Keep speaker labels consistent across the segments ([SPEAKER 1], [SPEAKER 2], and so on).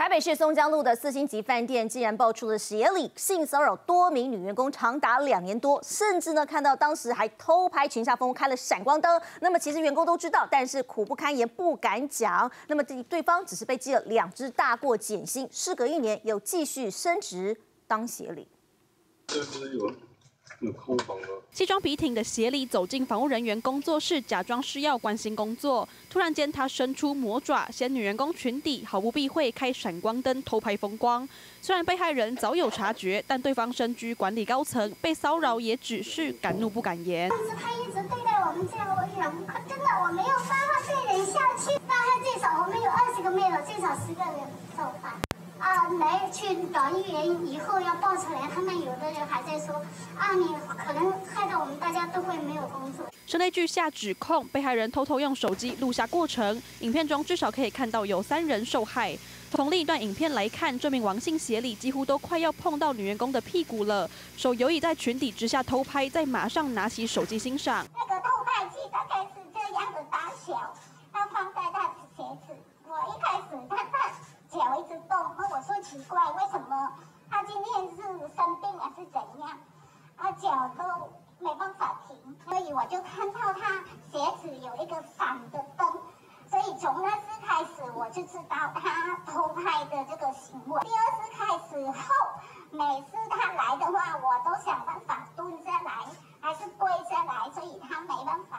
[SPEAKER 1] 台北市松江路的四星级饭店竟然爆出了协理性骚扰多名女员工长达两年多，甚至呢看到当时还偷拍裙下风，开了闪光灯。那么其实员工都知道，但是苦不堪言，不敢讲。那么对对方只是被记了两只大过减薪，事隔一年又继续升职当协理。
[SPEAKER 2] 西装笔挺的协理走进防务人员工作室，假装是要关心工作。突然间，他伸出魔爪，掀女员工裙底，毫不避讳开闪光灯偷拍风光。虽然被害人早有察觉，但对方身居管理高层，被骚扰也只是敢怒不敢言。
[SPEAKER 3] 但是他一直对待我们这样，我想真的我没有办法对人下去。大概最少我们有二十个妹了，最少十个人受害。啊，来去找议员以后要报出来，他们有的人还在说，啊，你可能害得我们大家都会没有工作。
[SPEAKER 2] 声泪俱下指控被害人偷偷用手机录下过程，影片中至少可以看到有三人受害。从另一段影片来看，这名王姓协理几乎都快要碰到女员工的屁股了，手游已在裙底之下偷拍，再马上拿起手机欣赏。
[SPEAKER 3] 那个偷拍器大概是这样的大小，它放在他的鞋子。我一开始他他脚一直动。奇怪，为什么他今天是生病还是怎样？他脚都没办法停，所以我就看到他鞋子有一个闪的灯，所以从那次开始我就知道他偷拍的这个行为。第二次开始后，每次他来的话，我都想办法蹲下来，还是跪下来，所以他没办法。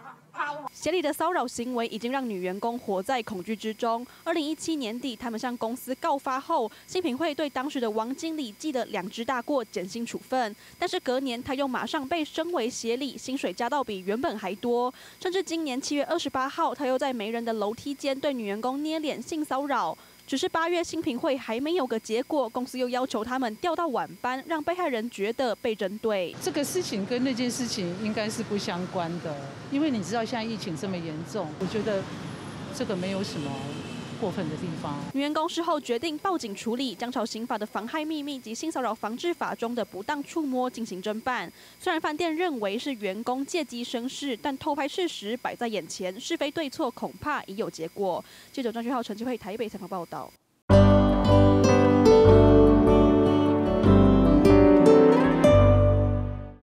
[SPEAKER 2] 协理的骚扰行为已经让女员工活在恐惧之中。二零一七年底，他们向公司告发后，新品会对当时的王经理记了两只大过，减薪处分。但是隔年，他又马上被升为协理，薪水加到比原本还多。甚至今年七月二十八号，他又在没人的楼梯间对女员工捏脸性骚扰。只是八月新品会还没有个结果，公司又要求他们调到晚班，让被害人觉得被针对。
[SPEAKER 4] 这个事情跟那件事情应该是不相关的，因为你知道现在疫情这么严重，我觉得这个没有什么。过分的地方。
[SPEAKER 2] 女员工事后决定报警处理，将朝刑法的妨害秘密及性骚扰防治法中的不当触摸进行侦办。虽然饭店认为是员工借机生事，但偷拍事实摆在眼前，是非对错恐怕已有结果。记者张学浩、陈继慧台北采访报道。